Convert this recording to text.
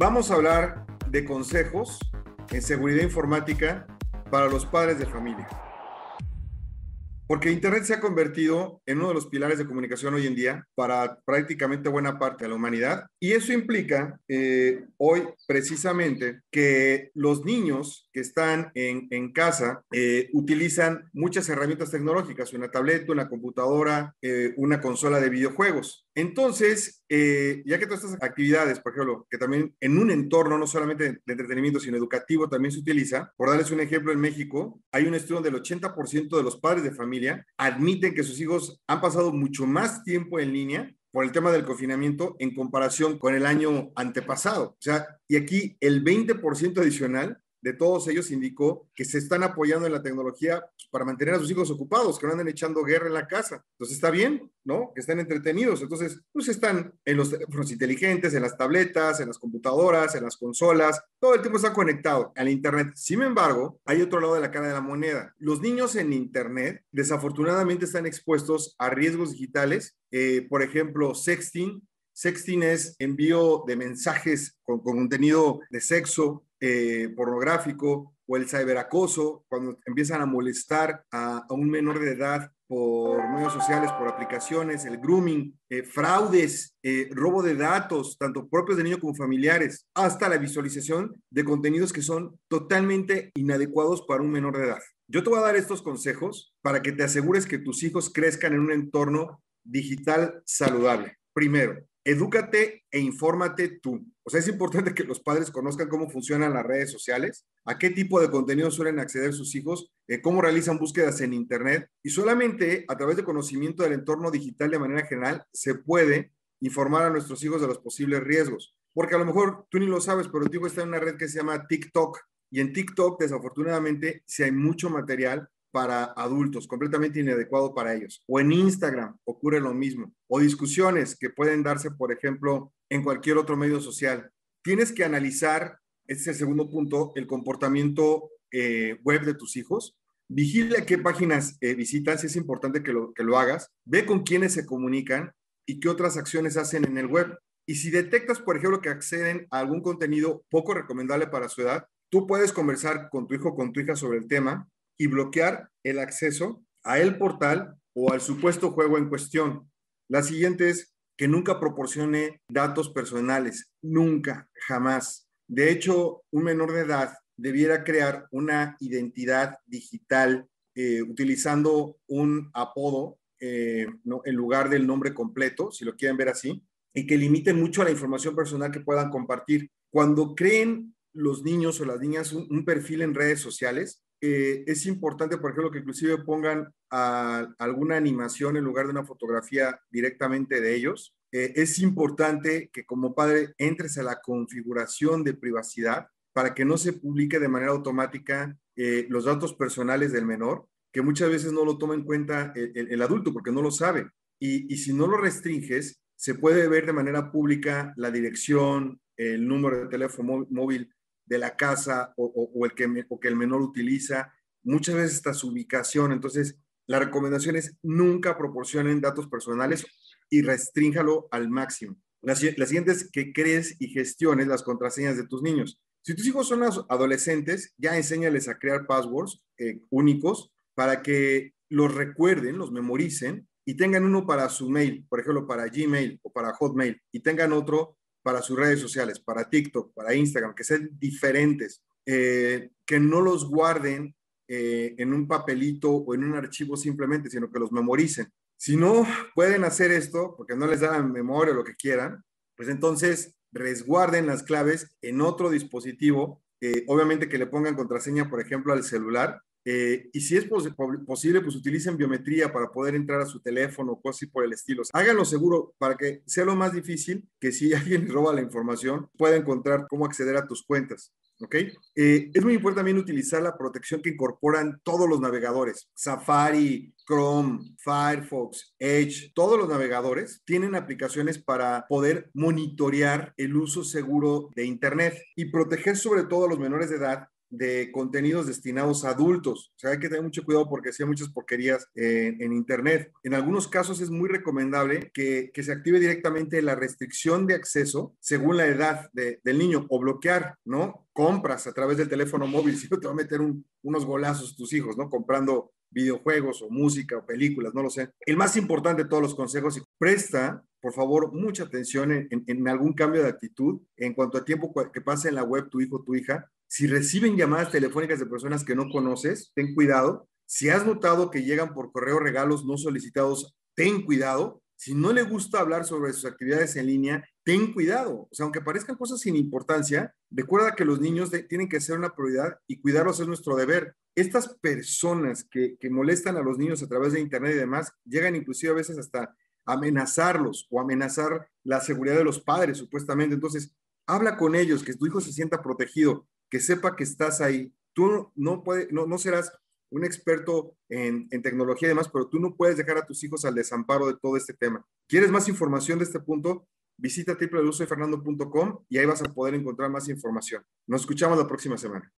Vamos a hablar de consejos en seguridad informática para los padres de familia. Porque Internet se ha convertido en uno de los pilares de comunicación hoy en día para prácticamente buena parte de la humanidad. Y eso implica eh, hoy precisamente que los niños que están en, en casa eh, utilizan muchas herramientas tecnológicas, una tableta, una computadora, eh, una consola de videojuegos. Entonces, ya que todas estas actividades, por ejemplo, que también en un entorno no solamente de entretenimiento, sino educativo, también se utiliza, por darles un ejemplo, en México hay un estudio donde el 80% de los padres de familia admiten que sus hijos han pasado mucho más tiempo en línea por el tema del confinamiento en comparación con el año antepasado. O sea, y aquí el 20% adicional de todos ellos indicó que se están apoyando en la tecnología para mantener a sus hijos ocupados, que no anden echando guerra en la casa. Entonces está bien, ¿no? Que estén entretenidos. Entonces, pues están en los teléfonos inteligentes, en las tabletas, en las computadoras, en las consolas. Todo el tiempo está conectado al Internet. Sin embargo, hay otro lado de la cara de la moneda. Los niños en Internet desafortunadamente están expuestos a riesgos digitales. Eh, por ejemplo, sexting, Sexting es envío de mensajes con, contenido de sexo, eh, pornográfico o el ciberacoso, cuando empiezan a molestar a, un menor de edad por medios sociales, por aplicaciones, el grooming, eh, fraudes, eh, robo de datos, tanto propios de niños como familiares, hasta la visualización de contenidos que son totalmente inadecuados para un menor de edad. Yo te voy a dar estos consejos para que te asegures que tus hijos crezcan en un entorno digital saludable. Primero, edúcate e infórmate tú. O sea, es importante que los padres conozcan cómo funcionan las redes sociales, a qué tipo de contenido suelen acceder sus hijos, eh, cómo realizan búsquedas en Internet y solamente a través de conocimiento del entorno digital de manera general se puede informar a nuestros hijos de los posibles riesgos. Porque a lo mejor tú ni lo sabes, pero tu hijo está en una red que se llama TikTok y en TikTok desafortunadamente si hay mucho material para adultos, completamente inadecuado para ellos. O en Instagram ocurre lo mismo. O discusiones que pueden darse, por ejemplo, en cualquier otro medio social. Tienes que analizar, este es el segundo punto, el comportamiento eh, web de tus hijos. Vigila qué páginas eh, visitas, es importante que lo, que lo hagas. Ve con quiénes se comunican y qué otras acciones hacen en el web. Y si detectas, por ejemplo, que acceden a algún contenido poco recomendable para su edad, tú puedes conversar con tu hijo o con tu hija sobre el tema y bloquear el acceso a el portal o al supuesto juego en cuestión. La siguiente es que nunca proporcione datos personales, nunca, jamás. De hecho, un menor de edad debiera crear una identidad digital eh, utilizando un apodo eh, en lugar del nombre completo, si lo quieren ver así, y que limite mucho a la información personal que puedan compartir. Cuando creen los niños o las niñas un perfil en redes sociales, eh, es importante, por ejemplo, que inclusive pongan alguna animación en lugar de una fotografía directamente de ellos. Eh, es importante que como padre entres a la configuración de privacidad para que no se publique de manera automática eh, los datos personales del menor, que muchas veces no lo toma en cuenta el, adulto porque no lo sabe. Y, y si no lo restringes, se puede ver de manera pública la dirección, el número de teléfono móvil de la casa o, el que, que el menor utiliza, muchas veces está su ubicación. Entonces, la recomendación es nunca proporcionen datos personales y restrínjalo al máximo. La, siguiente es que crees y gestiones las contraseñas de tus niños. Si tus hijos son adolescentes, ya enséñales a crear passwords eh, únicos para que los recuerden, los memoricen y tengan uno para su mail, por ejemplo, para Gmail o para Hotmail, y tengan otro para sus redes sociales, para TikTok, para Instagram, que sean diferentes, eh, que no los guarden eh, en un papelito o en un archivo simplemente, sino que los memoricen. Si no pueden hacer esto, porque no les dan memoria o lo que quieran, pues entonces resguarden las claves en otro dispositivo, eh, obviamente que le pongan contraseña, por ejemplo, al celular, eh, y si es posible, pues utilicen biometría para poder entrar a su teléfono cosas por el estilo. Háganlo seguro para que sea lo más difícil que si alguien roba la información, pueda encontrar cómo acceder a tus cuentas. ¿Ok? Eh, es muy importante también utilizar la protección que incorporan todos los navegadores. Safari, Chrome, Firefox, Edge, todos los navegadores tienen aplicaciones para poder monitorear el uso seguro de Internet y proteger sobre todo a los menores de edad de contenidos destinados a adultos. O sea, hay que tener mucho cuidado porque hay muchas porquerías en Internet. En algunos casos es muy recomendable que, que, se active directamente la restricción de acceso según la edad de, del niño o bloquear, ¿no? Compras a través del teléfono móvil, si no te va a meter un, unos golazos tus hijos, ¿no? Comprando videojuegos o música o películas, no lo sé. El más importante de todos los consejos, presta, por favor, mucha atención en, en, en algún cambio de actitud en cuanto a tiempo que pase en la web tu hijo o tu hija, si reciben llamadas telefónicas de personas que no conoces, ten cuidado. Si has notado que llegan por correo regalos no solicitados, ten cuidado. Si no le gusta hablar sobre sus actividades en línea, ten cuidado. O sea, aunque parezcan cosas sin importancia, recuerda que los niños tienen que ser una prioridad y cuidarlos es nuestro deber. Estas personas que, que molestan a los niños a través de Internet y demás, llegan inclusive a veces hasta amenazarlos o amenazar la seguridad de los padres, supuestamente. Entonces, habla con ellos, que tu hijo se sienta protegido que sepa que estás ahí. Tú no, puede, no, no serás un experto en, en, tecnología y demás, pero tú no puedes dejar a tus hijos al desamparo de todo este tema. ¿Quieres más información de este punto? Visita www.fernando.com y ahí vas a poder encontrar más información. Nos escuchamos la próxima semana.